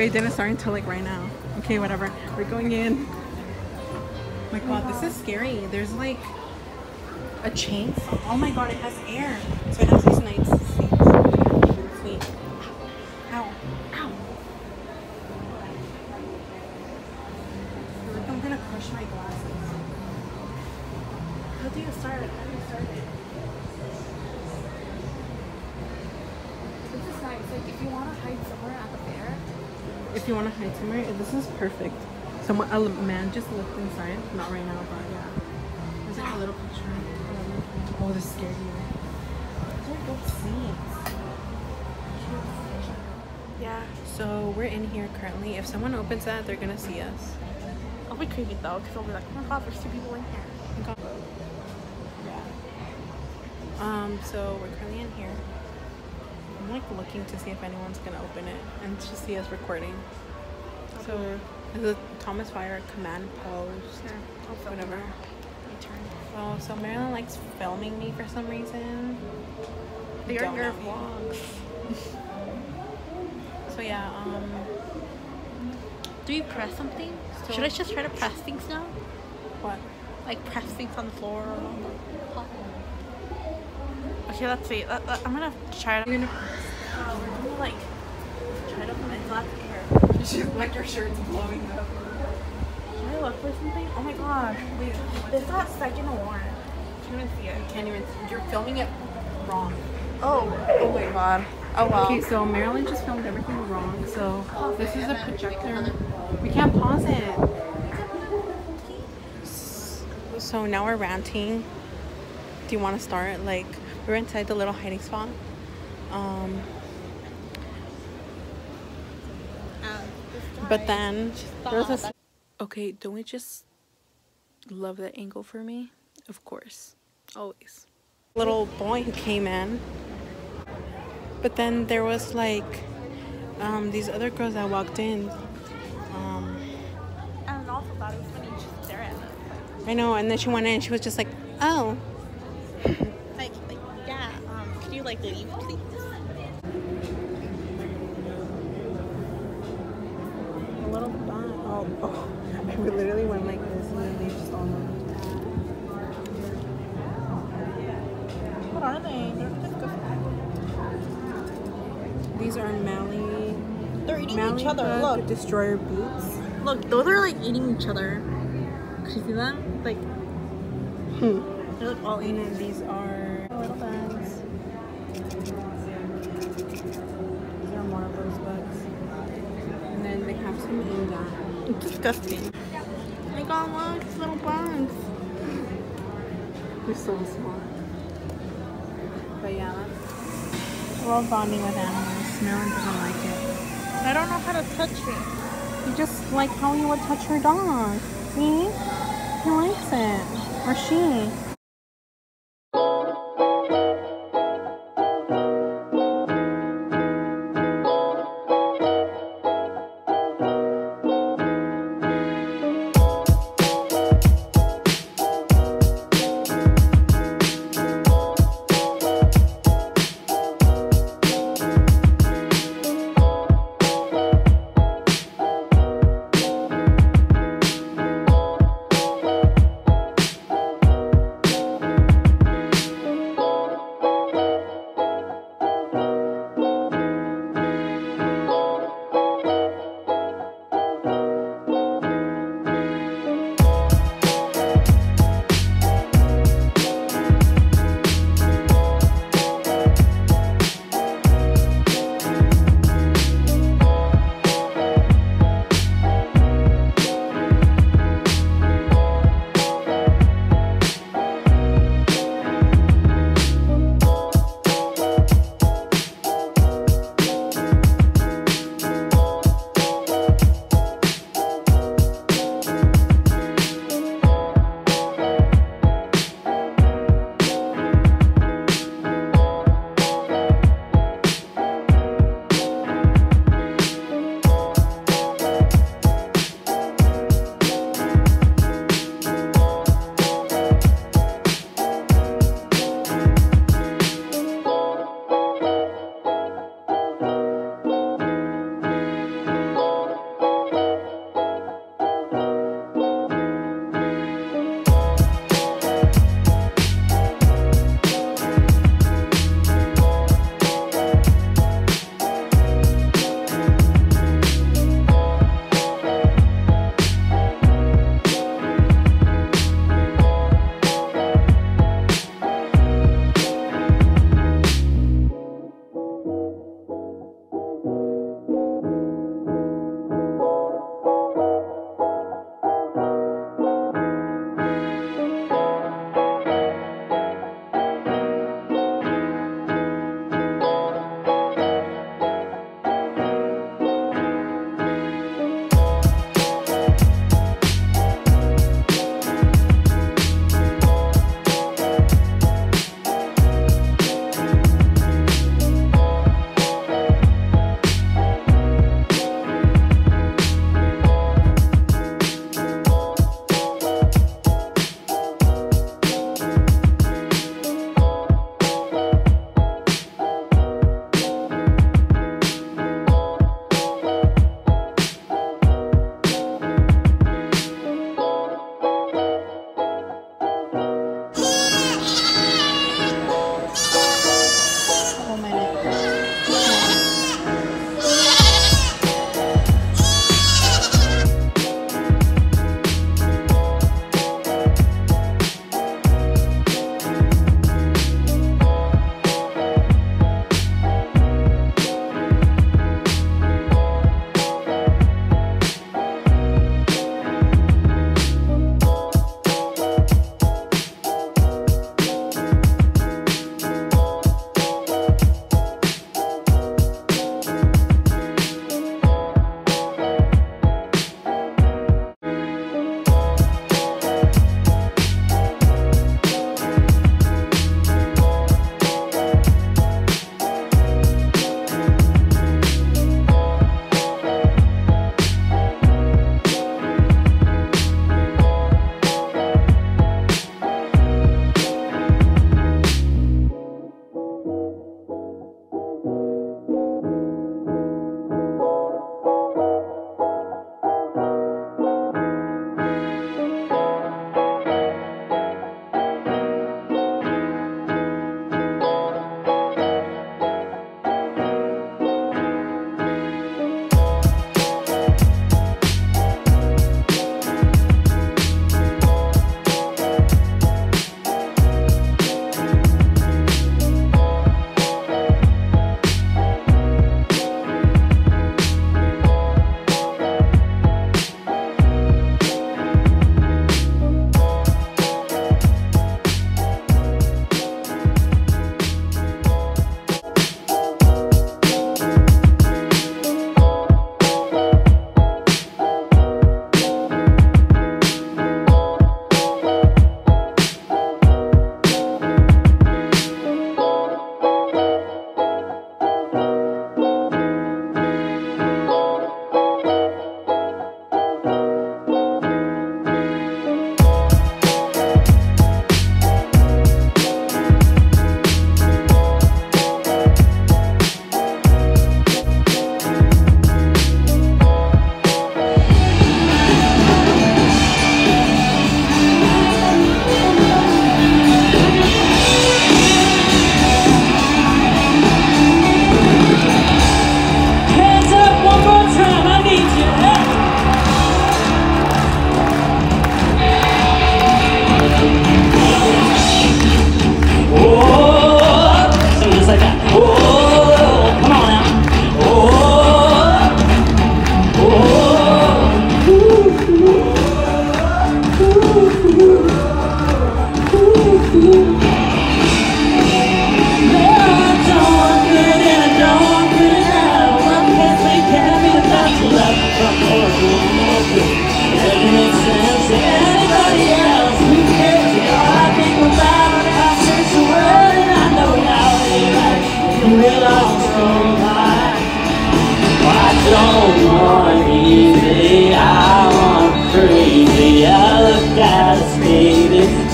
Wait, it didn't start until like right now. Okay, whatever. We're going in. Oh my god, this is scary. There's like a chainsaw. Oh my god, it has air. So it has these nice seats. Sweet. Ow. Ow. I'm gonna crush my glasses. How do you start? How do you start it? This is nice. Like if you want to hide somewhere at the fair. If you want to hide somewhere, this is perfect. Someone, a man just looked inside. Not right now, but yeah. There's like a little picture. Oh, this scared me. These are good seats. Yeah. So we're in here currently. If someone opens that, they're gonna see us. It'll be creepy though, because they'll be like, oh my god, there's two people in here. Yeah. Um, so we're currently in here. I'm like looking to see if anyone's gonna open it and to see us recording. So is it Thomas Fire command post? Here, I'll Whatever. now. Turn. Oh, so Marilyn likes filming me for some reason. They are Don't your vlogs. So yeah, um, Do you press something? So- Should I just try to press things now? what? Like press things on the floor or on the top? Okay, let's see. Let- let- I'm gonna try it. You're gonna. Uh, we're gonna like try to find left air. She's like your shirt's blowing up. Should I look for something? Oh my god. Wait, this got second alarm. Can't even see it. Can't even. You're filming it wrong. Oh, oh my god. Oh well. Okay, so Marilyn just filmed everything wrong. So this is a projector. We can't pause it. So now we're ranting. Do you want to start? Like we're inside the little hiding spot. Um, but then there's this. Okay, don't we just love that angle for me? Of course, always. Little boy who came in. But then there was like um, these other girls that walked in. Um, And also thought it was funny just stare at us. I know, and then she went in and she was just like, oh. Like leave, please? A little bun. Oh, oh. I literally went like this and then they just all moved. What are they? They're disgusting. These are Mally. They're eating Mally each other. Look, Destroyer boots. look, those are like eating each other. Can you see them? Like, Hmm. they're like all And eating. then these are little bugs. These are more of those bugs. And then they have some in that. It's disgusting. Oh got look, it's little bugs. They're so small. But yeah, love bonding with animals. Marilyn doesn't like it. I don't know how to touch it. You just like how you would touch your dog. See? He likes it. Or she.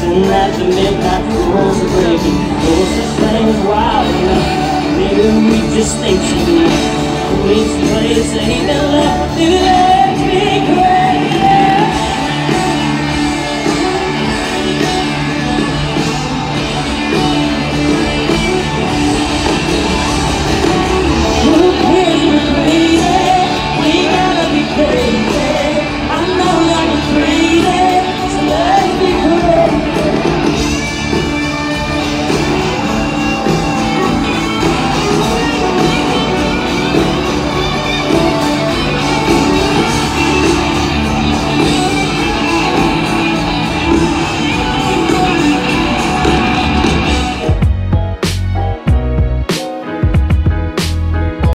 Tonight the midnight rules are breaking Those are playing wild enough. Maybe we just think tonight Weeks, place, ain't in love,